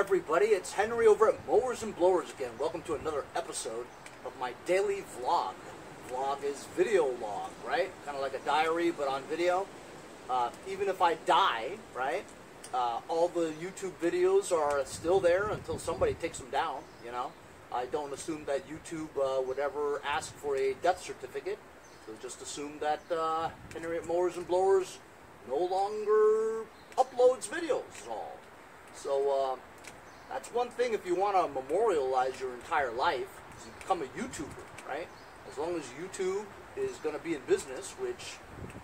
everybody? It's Henry over at Mowers and Blowers again. Welcome to another episode of my daily vlog. Vlog is video log, right? Kind of like a diary, but on video. Uh, even if I die, right? Uh, all the YouTube videos are still there until somebody takes them down, you know? I don't assume that YouTube uh, would ever ask for a death certificate. So just assume that uh, Henry at Mowers and Blowers no longer uploads videos is all. So uh, that's one thing if you want to memorialize your entire life is you become a YouTuber, right? As long as YouTube is going to be in business, which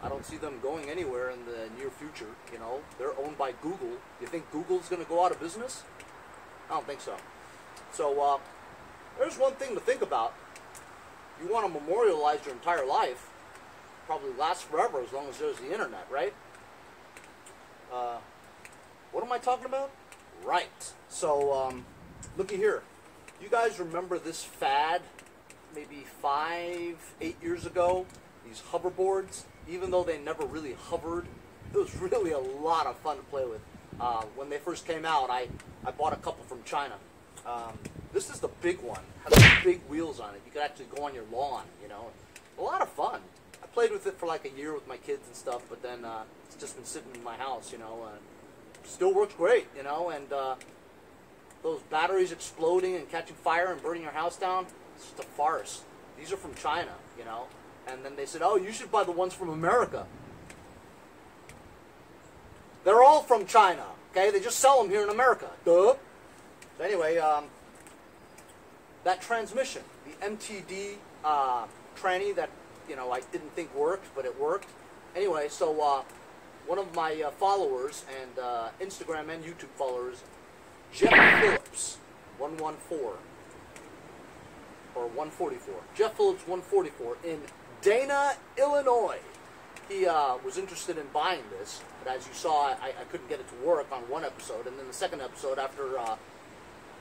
I don't see them going anywhere in the near future. You know, they're owned by Google. You think Google's going to go out of business? I don't think so. So uh, there's one thing to think about. You want to memorialize your entire life, probably lasts forever as long as there's the internet, right? Uh, what am I talking about? Right. So, um, looky here. You guys remember this fad maybe five, eight years ago? These hoverboards, even though they never really hovered, it was really a lot of fun to play with. Uh, when they first came out, I, I bought a couple from China. Um, this is the big one. Has big wheels on it. You could actually go on your lawn, you know. A lot of fun. I played with it for like a year with my kids and stuff, but then uh, it's just been sitting in my house, you know. Uh, still works great, you know, and uh, those batteries exploding and catching fire and burning your house down, it's just a farce. These are from China, you know. And then they said, oh, you should buy the ones from America. They're all from China, okay? They just sell them here in America. Duh. So anyway, um, that transmission, the MTD uh, tranny that, you know, I didn't think worked, but it worked. Anyway, so uh, one of my uh, followers and uh, Instagram and YouTube followers, Jeff Phillips, 114 or 144. Jeff Phillips, 144 in Dana, Illinois. He uh, was interested in buying this, but as you saw, I, I, couldn't get it to work on one episode. And then the second episode, after uh,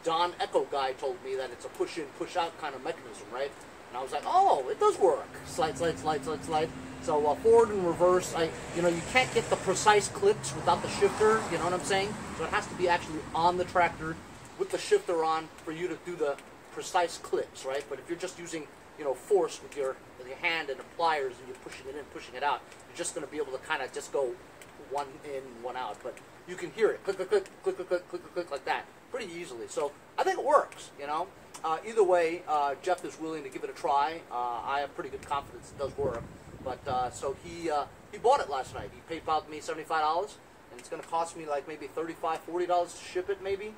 Don Echo guy told me that it's a push in, push out kind of mechanism, right? And I was like, oh, it does work. Slide, slide, slide, slide, slide. So uh, forward and reverse, I, you know, you can't get the precise clicks without the shifter. You know what I'm saying? So it has to be actually on the tractor with the shifter on for you to do the precise clicks, right? But if you're just using, you know, force with your with your hand and the pliers and you're pushing it in, pushing it out, you're just going to be able to kind of just go one in, one out. But you can hear it click, click, click, click, click, click, click, click like that pretty easily. So I think it works. You know. Uh, either way, uh, Jeff is willing to give it a try. Uh, I have pretty good confidence it does work. But uh, so he uh, he bought it last night. He PayPal me seventy five dollars, and it's going to cost me like maybe 35 40 dollars to ship it, maybe.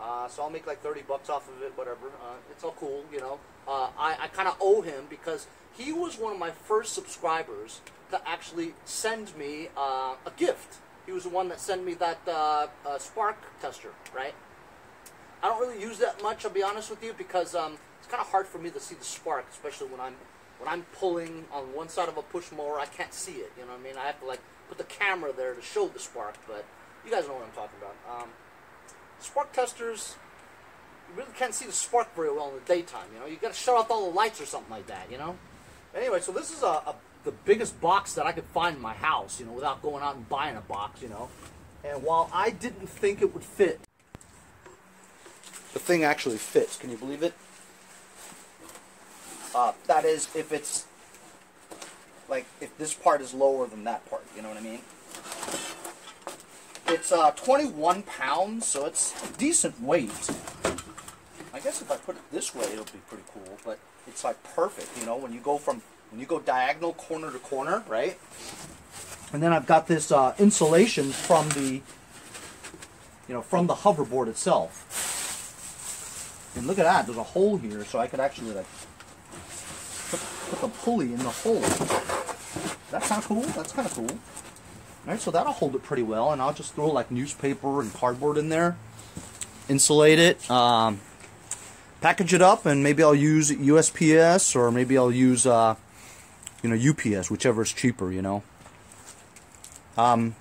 Uh, so I'll make like 30 bucks off of it, whatever. It's all cool, you know. I, I kind of owe him because he was one of my first subscribers to actually send me a gift. He was the one that sent me that spark tester, right? I don't really use that much, I'll be honest with you, because um, it's kind of hard for me to see the spark, especially when I'm when I'm pulling on one side of a push mower, I can't see it. You know what I mean? I have to like put the camera there to show the spark, but you guys know what I'm talking about. Um, spark testers, you really can't see the spark very well in the daytime. You know, you got to shut off all the lights or something like that. You know. Anyway, so this is a, a the biggest box that I could find in my house. You know, without going out and buying a box. You know, and while I didn't think it would fit, the thing actually fits. Can you believe it? Uh, that is, if it's like if this part is lower than that part, you know what I mean? It's uh, 21 pounds, so it's decent weight. I guess if I put it this way, it'll be pretty cool. But it's like perfect, you know, when you go from when you go diagonal corner to corner, right? And then I've got this uh, insulation from the you know from the hoverboard itself. And look at that, there's a hole here, so I could actually like put, put the pulley in the hole. That's kind of cool. That's kind of cool. All right, so that'll hold it pretty well, and I'll just throw like newspaper and cardboard in there, insulate it, um, package it up, and maybe I'll use USPS or maybe I'll use, uh, you know, UPS, whichever is cheaper, you know. Um,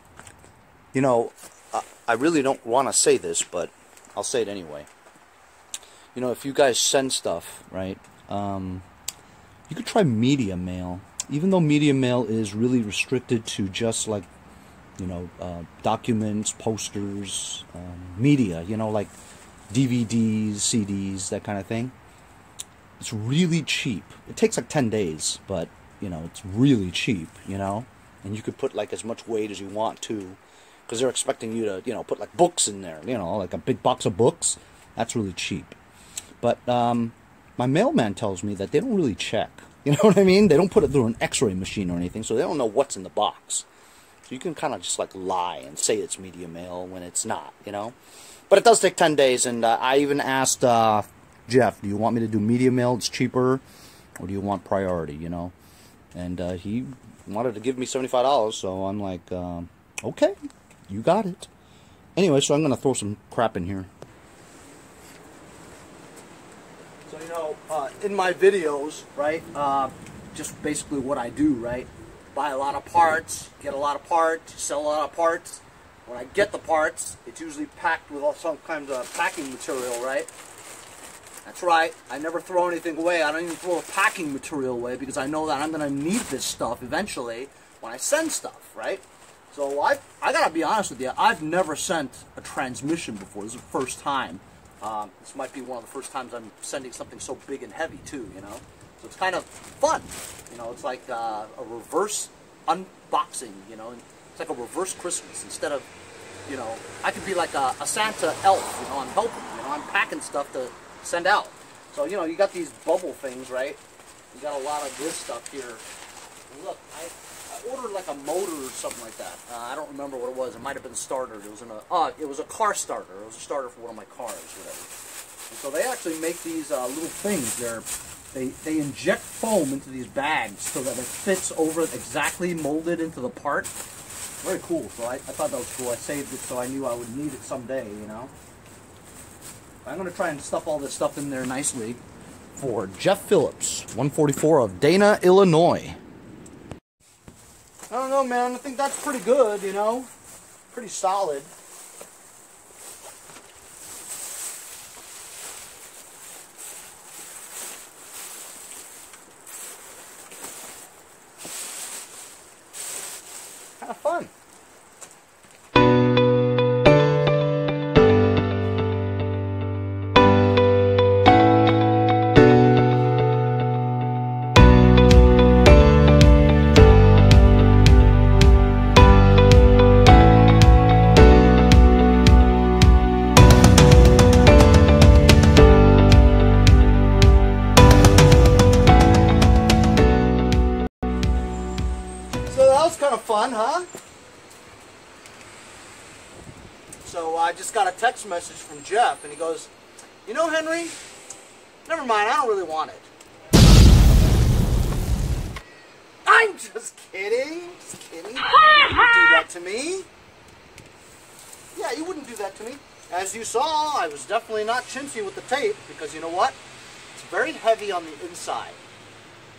you know, I really don't want to say this, but I'll say it anyway. You know, if you guys send stuff, right? Um, you could try media mail. Even though media mail is really restricted to just like you know, uh, documents, posters, um, media, you know, like DVDs, CDs, that kind of thing. It's really cheap. It takes like 10 days, but, you know, it's really cheap, you know? And you could put like as much weight as you want to, because they're expecting you to, you know, put like books in there, you know, like a big box of books. That's really cheap. But um, my mailman tells me that they don't really check. You know what I mean? They don't put it through an X-ray machine or anything, so they don't know what's in the box. So you can kind of just like lie and say it's media mail when it's not, you know. But it does take ten days, and uh, I even asked uh, Jeff, "Do you want me to do media mail? It's cheaper, or do you want priority?" You know, and uh, he wanted to give me seventy-five dollars, so I'm like, um, "Okay, you got it." Anyway, so I'm gonna throw some crap in here. So you know, uh, in my videos, right? Uh, just basically what I do, right? Buy a lot of parts, get a lot of parts, sell a lot of parts. When I get the parts, it's usually packed with all some kind of packing material, right? That's right. I never throw anything away. I don't even throw the packing material away because I know that I'm going to need this stuff eventually when I send stuff, right? So I I gotta be honest with you. I've never sent a transmission before. This is the first time. Um, this might be one of the first times I'm sending something so big and heavy too. You know, so it's kind of fun. You know, it's like uh, a reverse unboxing. You know, it's like a reverse Christmas. Instead of, you know, I could be like a, a Santa elf. You know, I'm helping. You know, I'm packing stuff to send out. So you know, you got these bubble things, right? You got a lot of this stuff here. Look, I, I ordered like a motor or something like that. Uh, I don't remember what it was. It might have been starter. It was in a uh, it was a car starter. It was a starter for one of my cars, whatever. And so they actually make these uh, little things. They're they they inject foam into these bags so that it fits over exactly molded into the part. Very cool. So I, I thought that was cool. I saved it so I knew I would need it someday. You know. I'm gonna try and stuff all this stuff in there nicely for Jeff Phillips, 144 of Dana, Illinois. I don't know, man. I think that's pretty good, you know? Pretty solid. Fun, huh? So I just got a text message from Jeff, and he goes, "You know, Henry, never mind. I don't really want it." I'm just kidding. Just kidding. You wouldn't do that to me. Yeah, you wouldn't do that to me. As you saw, I was definitely not chintzy with the tape because you know what? It's very heavy on the inside.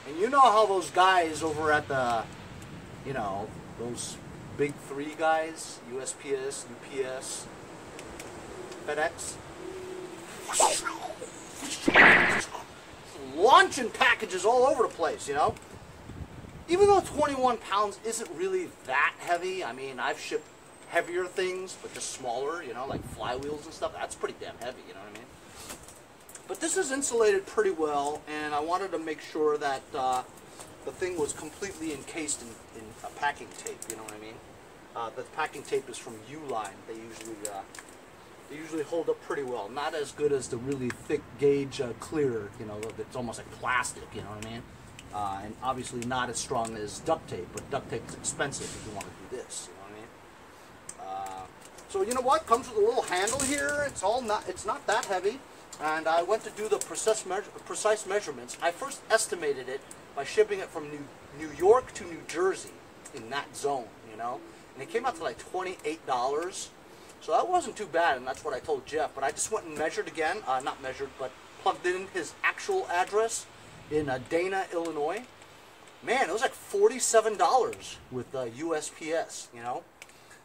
And you know how those guys over at the you know, those big three guys, USPS, UPS, FedEx, launching packages all over the place, you know? Even though 21 pounds isn't really that heavy, I mean, I've shipped heavier things, but just smaller, you know, like flywheels and stuff. That's pretty damn heavy, you know what I mean? But this is insulated pretty well, and I wanted to make sure that uh, the thing was completely encased in, in a packing tape. You know what I mean? Uh, the packing tape is from Uline. They usually uh, they usually hold up pretty well. Not as good as the really thick gauge uh, clear. You know, that's almost like plastic. You know what I mean? Uh, and obviously not as strong as duct tape. But duct tape is expensive if you want to do this. You know what I mean? Uh, so you know what? Comes with a little handle here. It's all not. It's not that heavy. And I went to do the precise, measure, precise measurements. I first estimated it by shipping it from New, New York to New Jersey in that zone, you know? And it came out to like $28. So that wasn't too bad, and that's what I told Jeff. But I just went and measured again, uh, not measured, but plugged in his actual address in uh, Dana, Illinois. Man, it was like $47 with uh, USPS, you know?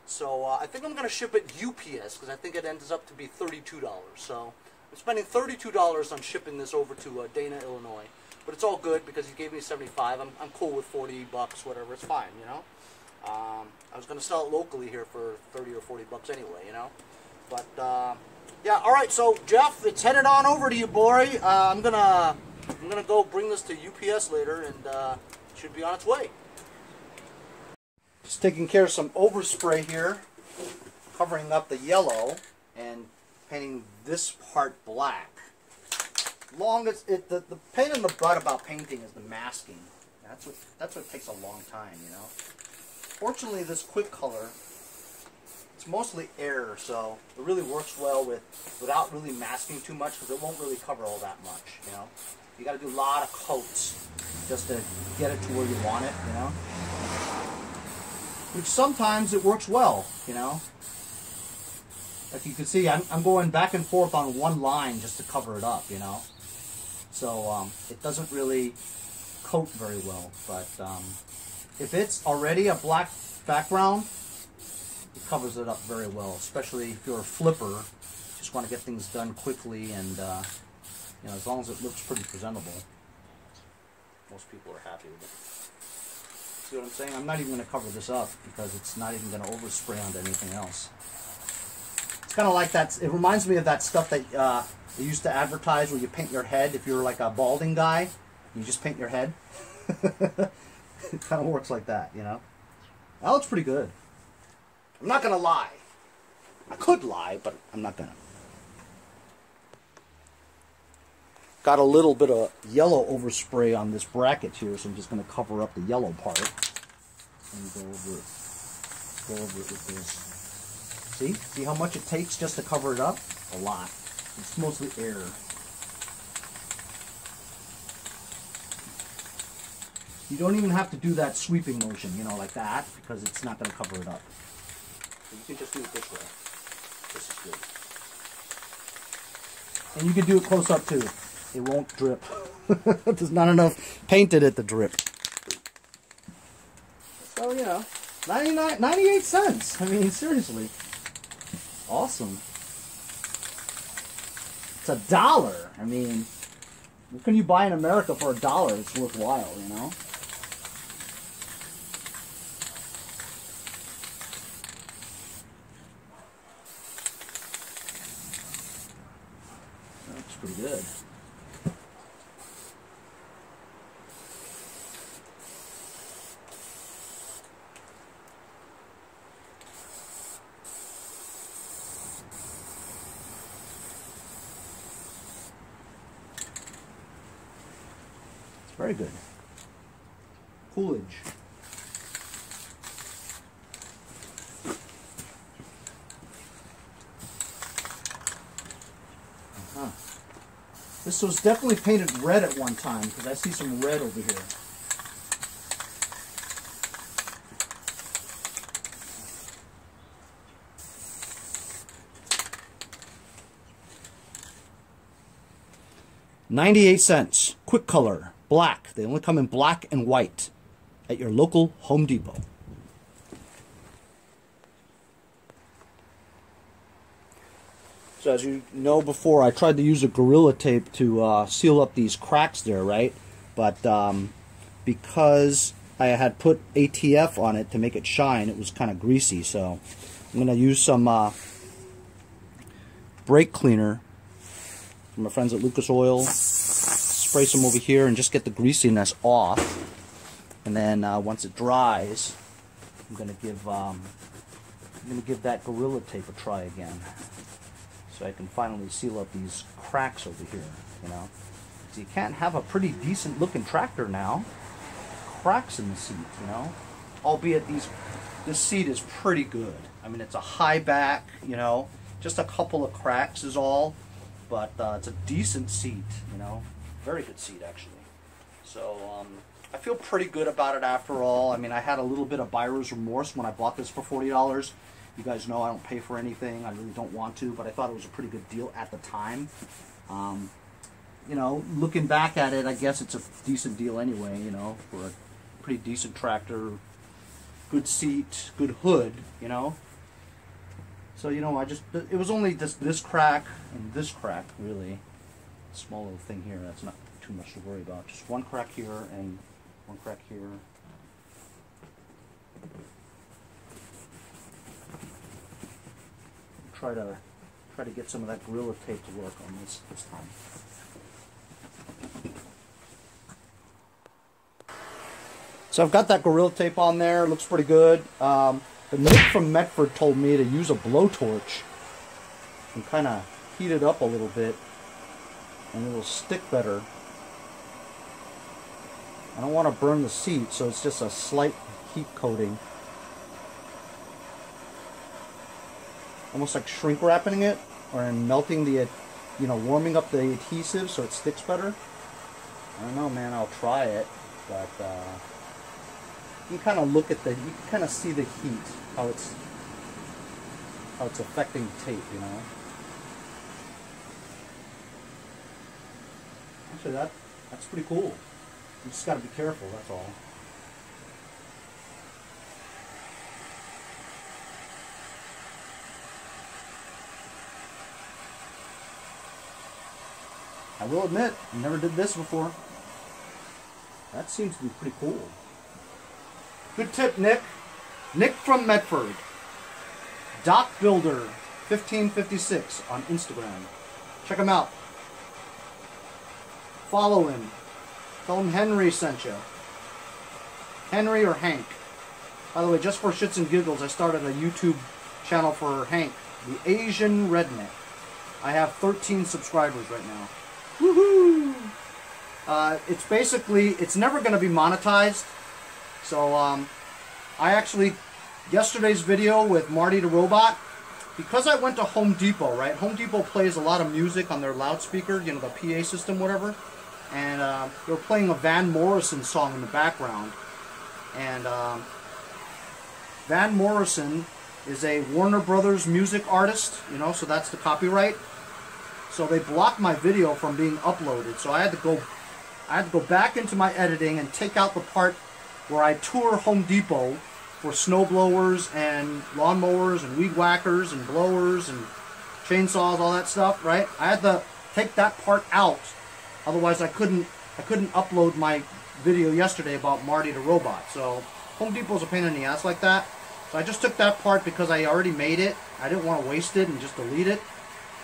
So uh, I think I'm going to ship it UPS because I think it ends up to be $32. So I'm spending $32 on shipping this over to uh, Dana, Illinois. But it's all good because he gave me 75. I'm, I'm cool with 40 bucks, whatever. It's fine, you know. Um, I was going to sell it locally here for 30 or 40 bucks anyway, you know. But uh, yeah, all right. So Jeff, it's headed on over to you, boy. Uh, I'm gonna I'm gonna go bring this to UPS later, and uh, it should be on its way. Just taking care of some overspray here, covering up the yellow and painting this part black. Long as it, the, the pain in the butt about painting is the masking. That's what that's what takes a long time, you know. Fortunately, this quick color, it's mostly air, so it really works well with without really masking too much because it won't really cover all that much, you know. You got to do a lot of coats just to get it to where you want it, you know. Which sometimes it works well, you know. Like you can see, I'm, I'm going back and forth on one line just to cover it up, you know. So um, it doesn't really coat very well, but um, if it's already a black background, it covers it up very well, especially if you're a flipper, just want to get things done quickly and, uh, you know, as long as it looks pretty presentable, most people are happy with it. See what I'm saying? I'm not even going to cover this up because it's not even going to overspray onto anything else. Kind of like that, it reminds me of that stuff that uh, they used to advertise where you paint your head if you're like a balding guy, you just paint your head. it kind of works like that, you know? That looks pretty good. I'm not to lie. I could lie, but I'm not to. Got a little bit of yellow overspray on this bracket here, so I'm just to cover up the yellow part. And go over it. Go over it with this. See? See how much it takes just to cover it up? A lot. It's mostly air. You don't even have to do that sweeping motion, you know, like that, because it's not going to cover it up. So you can just do it this way. This is good. And you can do it close up too. It won't drip. There's not enough paint in it to drip. So, you know, 99, 98 cents. I mean, seriously. Awesome. It's a dollar. I mean, what can you buy in America for a dollar? It's worthwhile, you know? That's pretty good. Very good. Coolidge. Uh-huh. This was definitely painted red at one time because I see some red over here. Ninety-eight cents. Quick color, black. They only come in black and white at your local Home Depot. So as you know before, I tried to use a Gorilla Tape to uh, seal up these cracks there, right? But um, because I had put ATF on it to make it shine, it was kind of greasy. So I'm going to use some uh, brake cleaner from my friends at Lucas Oil. Spray some over here and just get the greasiness off. And then uh, once it dries, I'm to give um, I'm to give that Gorilla Tape a try again so I can finally seal up these cracks over here, you know. So you can't have a pretty decent looking tractor now. Cracks in the seat, you know. Albeit these, this seat is pretty good. I mean, it's a high back, you know. Just a couple of cracks is all, but uh, it's a decent seat, you know. Very good seat actually. So um, I feel pretty good about it after all. I mean, I had a little bit of buyer's remorse when I bought this for forty dollars. You guys know I don't pay for anything. I really don't want to, but I thought it was a pretty good deal at the time. Um, you know, looking back at it, I guess it's a decent deal anyway. You know, for a pretty decent tractor, good seat, good hood. You know. So you know, I just it was only this this crack and this crack really, small little thing here, that's not too much to worry about. Just one crack here and one crack here. Try to try to get some of that Gorilla Tape to work on this this time. So I've got that Gorilla Tape on there. It looks pretty good. Um, but Nick from Medford told me to use a blowtorch and kind of heat it up a little bit and it'll stick better. I don't want to burn the seat, so it's just a slight heat coating. Almost like shrink wrapping it or melting the, you know, warming up the adhesive so it sticks better. I don't know, man. I'll try it, but uh, you kind of look at the, you kind of see the heat, how it's, how it's affecting the tape, you know. That that's pretty cool. You just got to be careful. That's all. I will admit, I never did this before. That seems to be pretty cool. Good tip, Nick. Nick from Medford. Doc Builder 1556 on Instagram. Check him out. Follow him. Tell him Henry sent you. Henry or Hank. By the way, just for shits and giggles, I started a YouTube channel for Hank, the Asian Redneck. I have 13 subscribers right now. Woohoo! Uh, it's basically, it's never going to be monetized. So, um, I actually, yesterday's video with Marty the Robot, because I went to Home Depot, right? Home Depot plays a lot of music on their loudspeaker, you know, the PA system, whatever and uh, they were playing a Van Morrison song in the background. And um, Van Morrison is a Warner Brothers music artist, you know, so that's the copyright. So they blocked my video from being uploaded. So I had to go, I had to go back into my editing and take out the part where I tour Home Depot for snow blowers and lawnmowers and weed whackers and blowers and chainsaws, all that stuff, right? I had to take that part out Otherwise, I couldn't I couldn't upload my video yesterday about Marty the robot. So Home Depot's a pain in the ass like that. So I just took that part because I already made it. I didn't want to waste it and just delete it.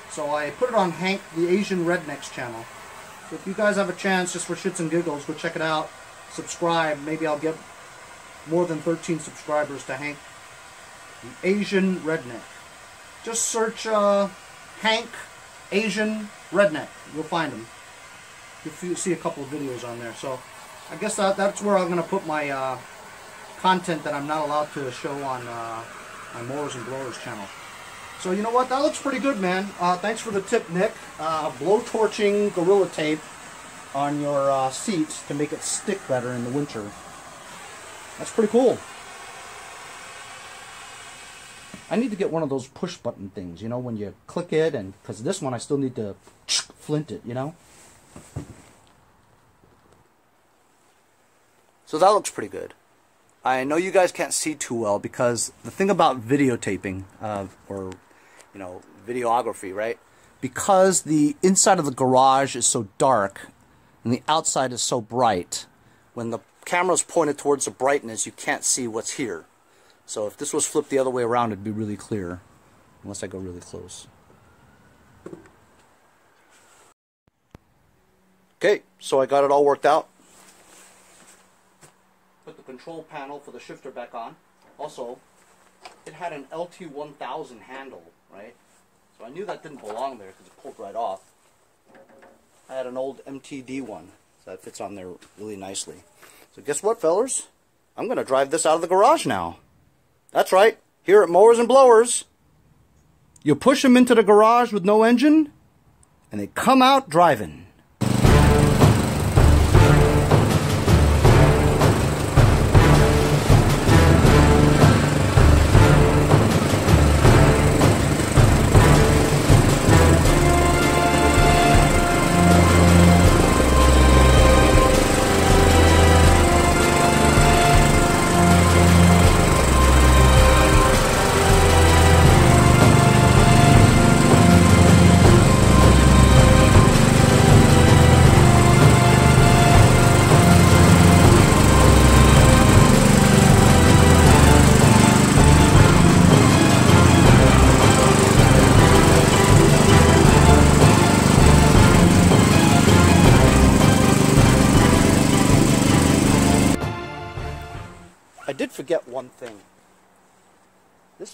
So I put it on Hank the Asian Rednecks channel. So if you guys have a chance, just for shits and giggles, go check it out. Subscribe. Maybe I'll get more than 13 subscribers to Hank the Asian Redneck. Just search uh, Hank Asian Redneck. You'll find him you see a couple of videos on there. So I guess that, that's where I'm going to put my uh, content that I'm not allowed to show on uh, my Mowers and Blowers channel. So you know what? That looks pretty good, man. Uh, thanks for the tip, Nick. Uh, blow torching Gorilla Tape on your uh, seat to make it stick better in the winter. That's pretty cool. I need to get one of those push button things, you know, when you click it, and because this one I still need to flint it, you know. So that looks pretty good. I know you guys can't see too well because the thing about videotaping, uh, or, you know, videography, right? Because the inside of the garage is so dark and the outside is so bright, when the camera's pointed towards the brightness, you can't see what's here. So if this was flipped the other way around, it'd be really clear, unless I go really close. Okay, so I got it all worked out. Put the control panel for the shifter back on. Also, it had an LT1000 handle, right? So I knew that didn't belong there because it pulled right off. I had an old MTD one, so that fits on there really nicely. So guess what, fellers? I'm going to drive this out of the garage now. That's right, here at Mowers and Blowers. You push them into the garage with no engine, and they come out driving.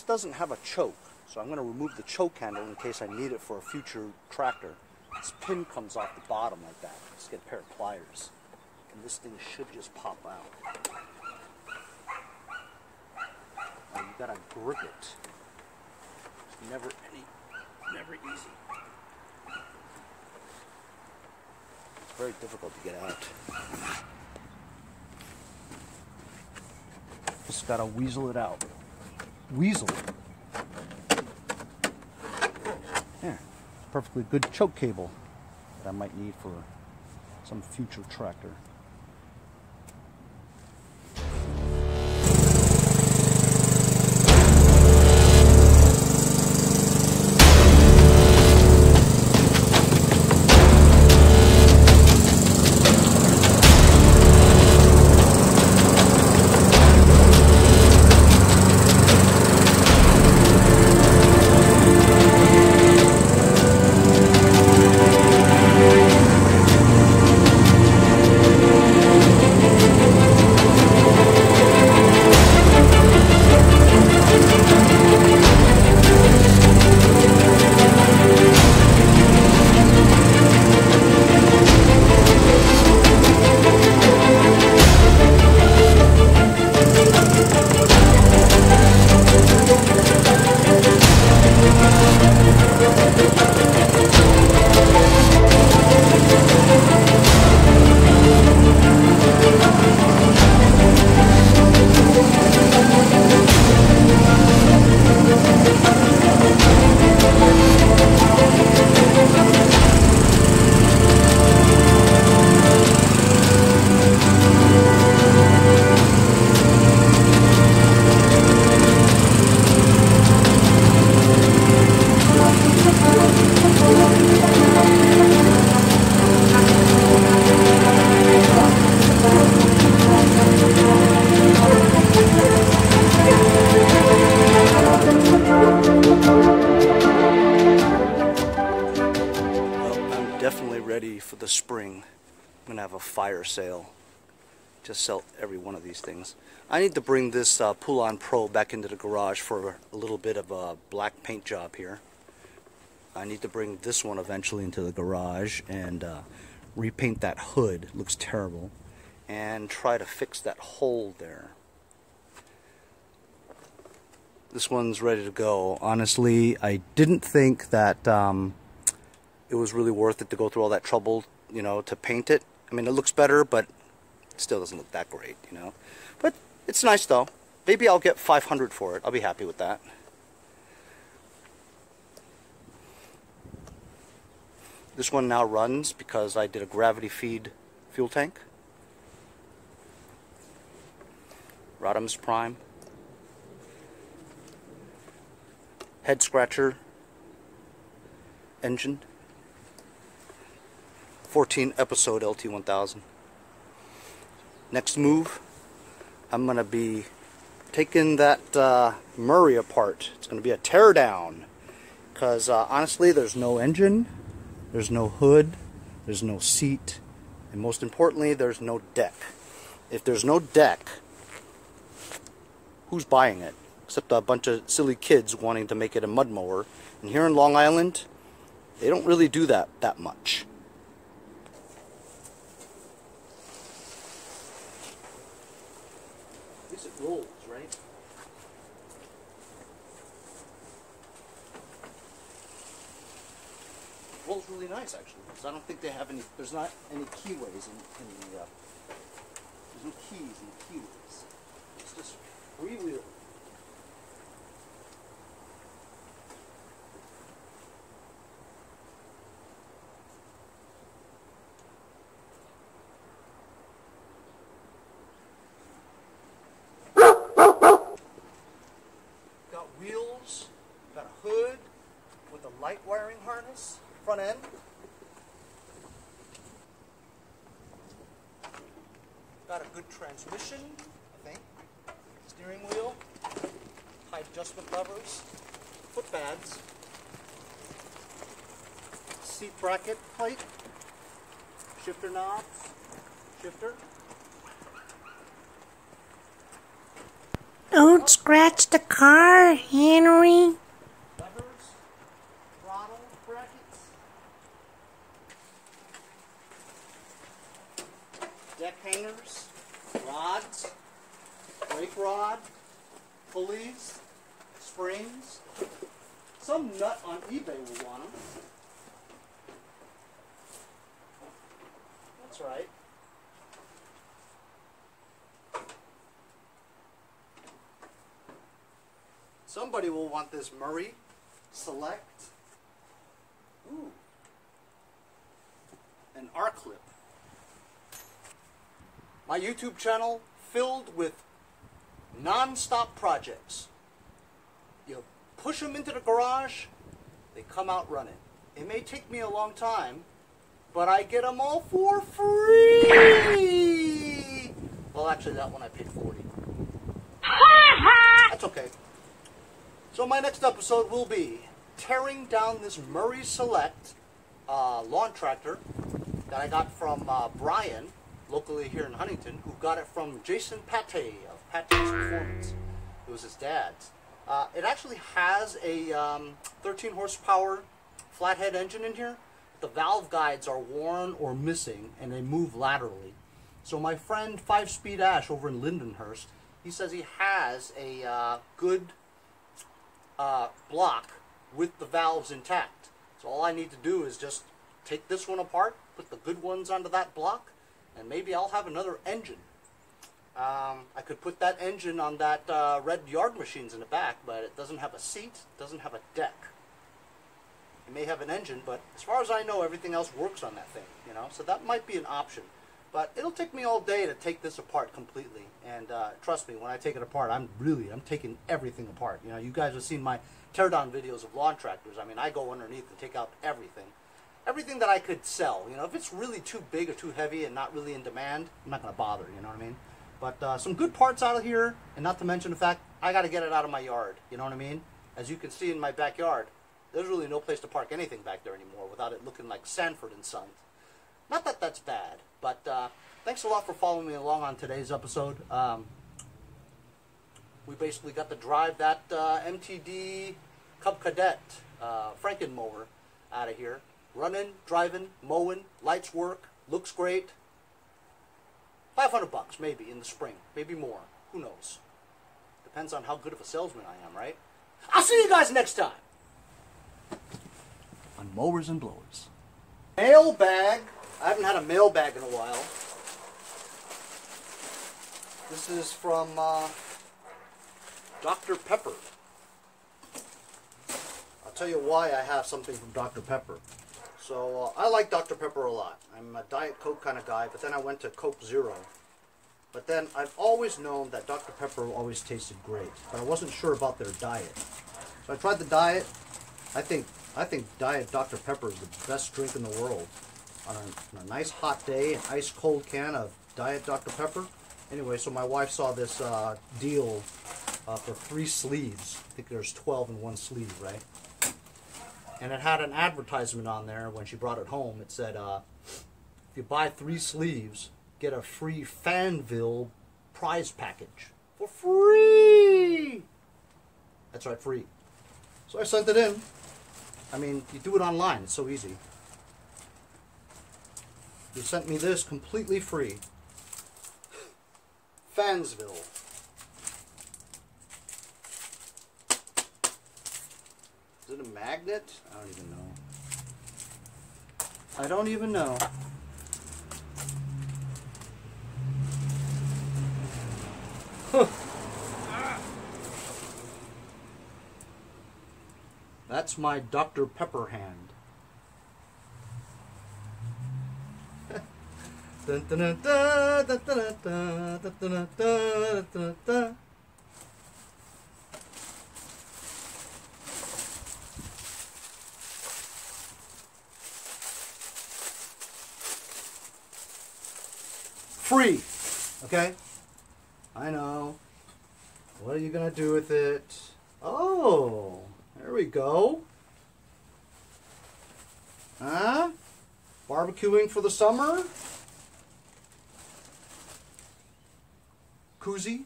Doesn't have a choke, so I'm going to remove the choke handle in case I need it for a future tractor. This pin comes off the bottom like that. Let's get a pair of pliers. And this thing should just pop out. Now you gotta grip it. It's never any, never easy. It's very difficult to get out. Just gotta weasel it out. Weasel. There. Perfectly good choke cable that I might need for some future tractor. Just sell every one of these things. I need to bring this uh, Poulan Pro back into the garage for a little bit of a black paint job here. I need to bring this one eventually into the garage and uh, repaint that hood. It looks terrible. And try to fix that hole there. This one's ready to go. Honestly, I didn't think that um, it was really worth it to go through all that trouble, you know, to paint it. I mean, it looks better, but still doesn't look that great, you know. But it's nice though. Maybe I'll get 500 for it. I'll be happy with that. This one now runs because I did a gravity feed fuel tank. Rodimus Prime. Head scratcher engine. 14 episode LT1000. Next move, I'm going to be taking that uh, Murray apart. It's going to be a teardown. Because uh, honestly, there's no engine, there's no hood, there's no seat, and most importantly, there's no deck. If there's no deck, who's buying it? Except a bunch of silly kids wanting to make it a mud mower. And here in Long Island, they don't really do that that much. Rolls, right? rolls really nice actually, because I don't think they have any. There's not any keyways in, in the. Uh, there's no keys in the keyways. It's just freewheel. Got wheels, got a hood with a light harness, front end. Got a good transmission, I think. Steering wheel, high adjustment levers, foot pads, seat bracket plate, shifter knobs, shifter. Don't scratch the car, Henry. levers, throttle brackets, deck hangers, rods, brake rod, pulleys, springs. Some nut on eBay will want them. That's right. Somebody will want this Murray Select. Ooh. An R clip. My YouTube channel filled with non-stop projects. You push them into the garage, they come out running. It may take me a long time, but I get them all for free. Well, actually, that one I paid 40. That's okay. So my next episode will be tearing down this Murray Select uh, lawn tractor that I got from uh, Brian, locally here in Huntington, who got it from Jason Pate of Pate's Performance. It was his dad's. Uh, it actually has a um, 13 horsepower flathead engine in here. The valve guides are worn or missing, and they move laterally. So my friend Five Speed Ash over in Lindenhurst, he says he has a uh, good uh, block with the valves intact. So all I need to do is just take this one apart, put the good ones onto that block, and maybe I'll have another engine. Um, I could put that engine on that uh, red yard machines in the back, but it doesn't have a seat, doesn't have a deck. It may have an engine, but as far as I know, everything else works on that thing, you know. So that might be an option. But it'll take me all day to take this apart completely. And uh, trust me, when I take it apart, I'm really, I'm taking everything apart. You know, you guys have seen my teardown videos of lawn tractors. I mean, I go underneath and take out everything. Everything that I could sell. You know, if it's really too big or too heavy and not really in demand, I'm not going to bother, you know what I mean? But uh, some good parts out of here, and not to mention the fact I got to get it out of my yard. You know what I mean? As you can see in my backyard, there's really no place to park anything back there anymore without it looking like Sanford and Sons. Not that that's bad, but uh, thanks a lot for following me along on today's episode. Um, we basically got to drive that uh, MTD Cub Cadet uh, Franken mower out of here. Running, driving, mowing, lights work, looks great. 500 bucks maybe in the spring, maybe more. Who knows? Depends on how good of a salesman I am, right? I'll see you guys next time on Mowers and Blowers. Mailbag. I haven't had a mailbag in a while. This is from uh, Dr. Pepper. I'll tell you why I have something from Dr. Pepper. So uh, I like Dr. Pepper a lot. I'm a Diet Coke kind of guy, but then I went to Coke Zero. But then I've always known that Dr. Pepper always tasted great, but I wasn't sure about their diet. So I tried the diet. I think I think Diet Dr. Pepper is the best drink in the world. On a, on a nice hot day, an ice cold can of Diet Dr. Pepper. Anyway, so my wife saw this uh, deal uh, for three sleeves. I think there's 12 in one sleeve, right? And it had an advertisement on there when she brought it home. It said, uh, if you buy three sleeves, get a free Fansville prize package for free. That's right, free. So I sent it in. I mean, you do it online. It's so easy. You sent me this completely free. Fansville. Is it a magnet? I don't even know. I don't even know. Huh. That's my Dr. Pepper hand. Free, okay? I know. What are you gonna do with it? Oh! There we go. Huh? Barbecuing for the summer? Koozie?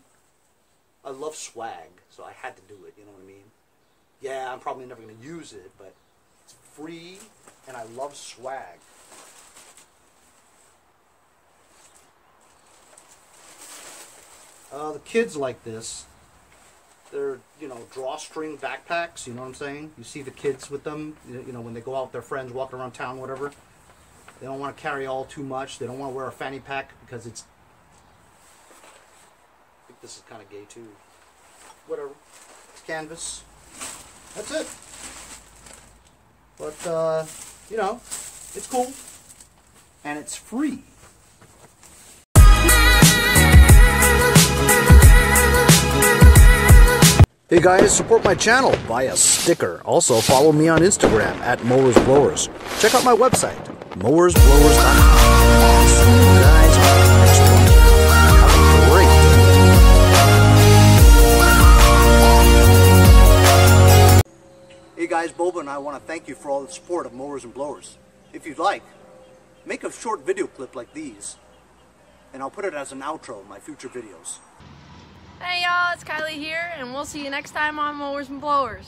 I love swag, so I had to do it. You know what I mean? Yeah, I'm probably never gonna use it, but it's free, and I love swag. Uh, the kids like this. They're, you know, drawstring backpacks, you know what I'm saying? You see the kids with them, you you know, when they go out with their friends, walking around town, whatever. They don't want to carry all too much. They don't want to wear a fanny pack because it's. I think this is kind of gay too. Whatever. It's canvas. That's it. But, uh, you know, it's cool. And it's free. Hey guys, support my channel. Buy a sticker. Also, follow me on Instagram at Mowers Blowers. Check out my website, mowersblowers.com. Hey guys, Boba and I want to thank you for all the support of Mowers and Blowers. If you'd like, make a short video clip like these, and I'll put it as an outro in my future videos. Hey y'all, it's Kiley here, and we'll see you next time on Mowers and Blowers.